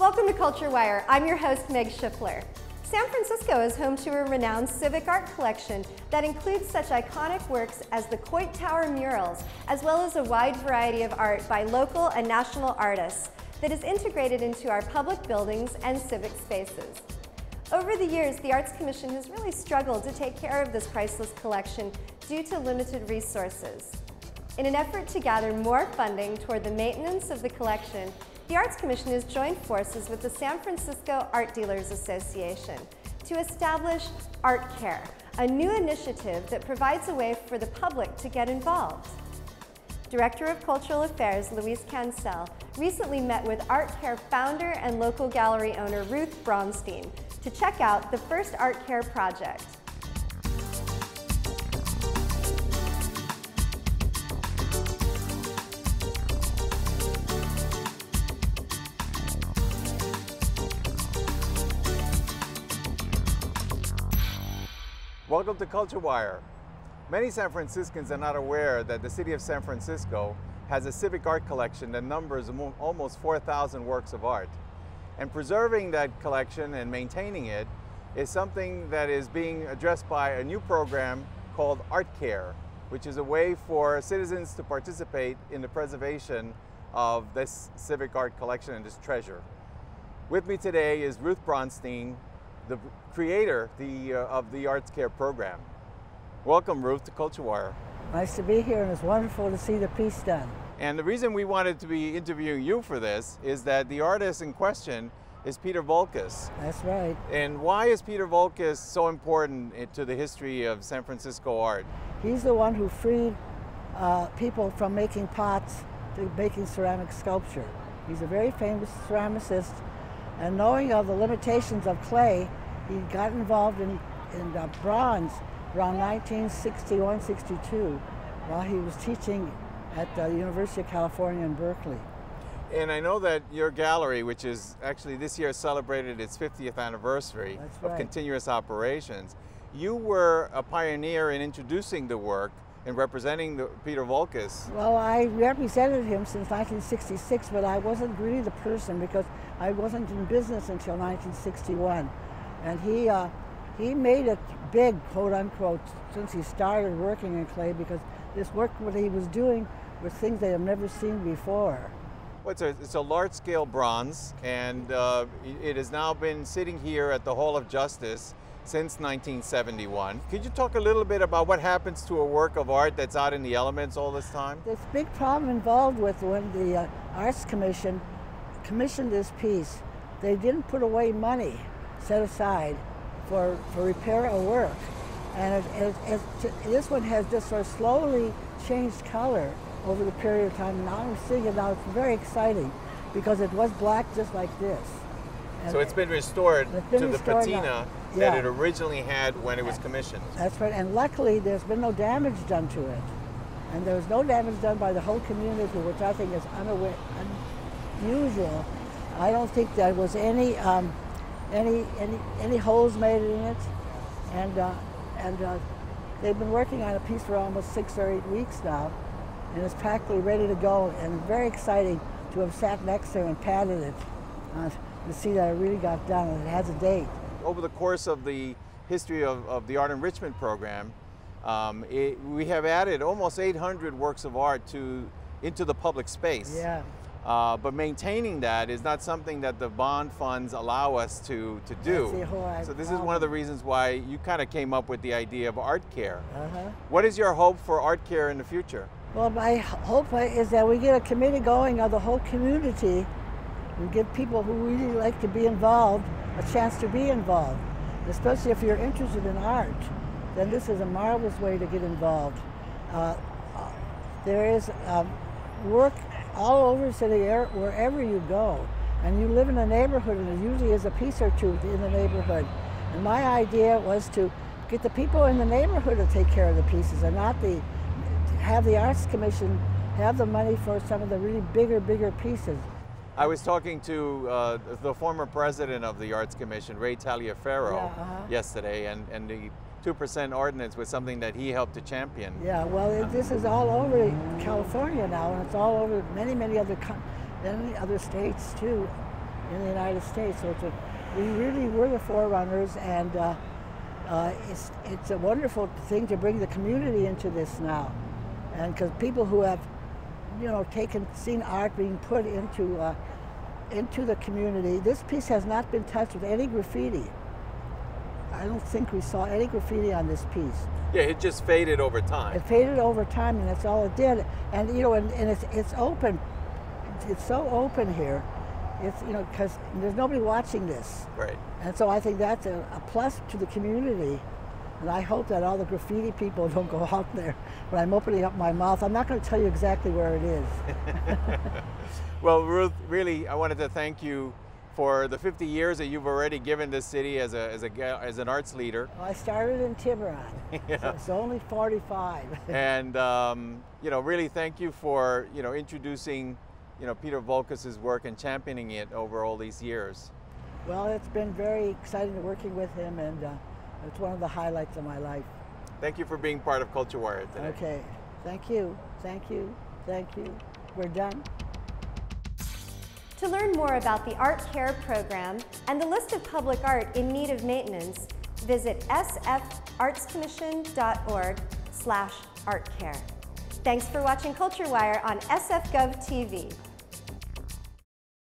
Welcome to Culture Wire. I'm your host, Meg Shiffler. San Francisco is home to a renowned civic art collection that includes such iconic works as the Coit Tower murals, as well as a wide variety of art by local and national artists that is integrated into our public buildings and civic spaces. Over the years, the Arts Commission has really struggled to take care of this priceless collection due to limited resources. In an effort to gather more funding toward the maintenance of the collection, the Arts Commission has joined forces with the San Francisco Art Dealers Association to establish Art Care, a new initiative that provides a way for the public to get involved. Director of Cultural Affairs Luis Cancel recently met with Art Care founder and local gallery owner Ruth Braunstein to check out the first Art Care project. Welcome to Culture Wire. Many San Franciscans are not aware that the city of San Francisco has a civic art collection that numbers almost 4,000 works of art. And preserving that collection and maintaining it is something that is being addressed by a new program called Art Care, which is a way for citizens to participate in the preservation of this civic art collection and this treasure. With me today is Ruth Braunstein, the creator the, uh, of the Arts Care program. Welcome, Ruth, to Culture Wire. Nice to be here, and it's wonderful to see the piece done. And the reason we wanted to be interviewing you for this is that the artist in question is Peter Voulkos. That's right. And why is Peter Voulkos so important to the history of San Francisco art? He's the one who freed uh, people from making pots to making ceramic sculpture. He's a very famous ceramicist, and knowing of the limitations of clay, he got involved in, in uh, bronze around 1961-62 while he was teaching at the University of California in Berkeley. And I know that your gallery, which is actually this year celebrated its 50th anniversary right. of continuous operations, you were a pioneer in introducing the work and representing the, Peter Voulkos. Well, I represented him since 1966, but I wasn't really the person because I wasn't in business until 1961. And he, uh, he made it big, quote unquote, since he started working in clay because this work what he was doing was things they have never seen before. Well, it's, a, it's a large scale bronze and uh, it has now been sitting here at the Hall of Justice since 1971. Could you talk a little bit about what happens to a work of art that's out in the elements all this time? There's a big problem involved with when the uh, Arts Commission commissioned this piece. They didn't put away money set aside for, for repair or work. And it, it, it, this one has just sort of slowly changed color over the period of time. Now I'm seeing it now. It's very exciting because it was black just like this. And so it's been restored it's been to restored the patina yeah. That it originally had when it was commissioned. That's right. And luckily, there's been no damage done to it. And there was no damage done by the whole community, which I think is unaware, unusual. I don't think there was any um, any any any holes made in it, and uh, and uh, they've been working on a piece for almost six or eight weeks now, and it's practically ready to go. And very exciting to have sat next to and patted it uh, to see that it really got done and it has a date. Over the course of the history of, of the art enrichment program, um, it, we have added almost 800 works of art to into the public space. Yeah. Uh, but maintaining that is not something that the bond funds allow us to, to do. so this is one of the reasons why you kind of came up with the idea of art care. Uh -huh. What is your hope for art care in the future? Well, my hope is that we get a committee going of the whole community and get people who really like to be involved a chance to be involved. Especially if you're interested in art, then this is a marvelous way to get involved. Uh, there is um, work all over city, wherever you go. And you live in a neighborhood, and there usually is a piece or two in the neighborhood. And my idea was to get the people in the neighborhood to take care of the pieces and not the, have the Arts Commission have the money for some of the really bigger, bigger pieces. I was talking to uh, the former president of the Arts Commission, Ray Taliaferro, yeah, uh -huh. yesterday, and, and the 2% ordinance was something that he helped to champion. Yeah, well, it, this is all over California now, and it's all over many, many other, many other states too. in the United States. So a, we really were the forerunners, and uh, uh, it's, it's a wonderful thing to bring the community into this now. And because people who have, you know, taken, seen art being put into, uh, into the community, this piece has not been touched with any graffiti. I don't think we saw any graffiti on this piece. Yeah, it just faded over time. It faded over time, and that's all it did. And you know, and, and it's it's open. It's so open here. It's you know because there's nobody watching this. Right. And so I think that's a, a plus to the community. And I hope that all the graffiti people don't go out there when I'm opening up my mouth. I'm not going to tell you exactly where it is. well, Ruth, really, I wanted to thank you for the 50 years that you've already given this city as, a, as, a, as an arts leader. Well, I started in Tiburon, yeah. so it's only 45. and, um, you know, really thank you for, you know, introducing, you know, Peter Voulkos's work and championing it over all these years. Well, it's been very exciting working with him, and uh, it's one of the highlights of my life. Thank you for being part of Culture Wire today. Okay. Thank you. Thank you. Thank you. We're done. To learn more about the Art Care program and the list of public art in need of maintenance, visit sfartscommission.org slash artcare. Thanks for watching Culture Wire on SF Gov TV.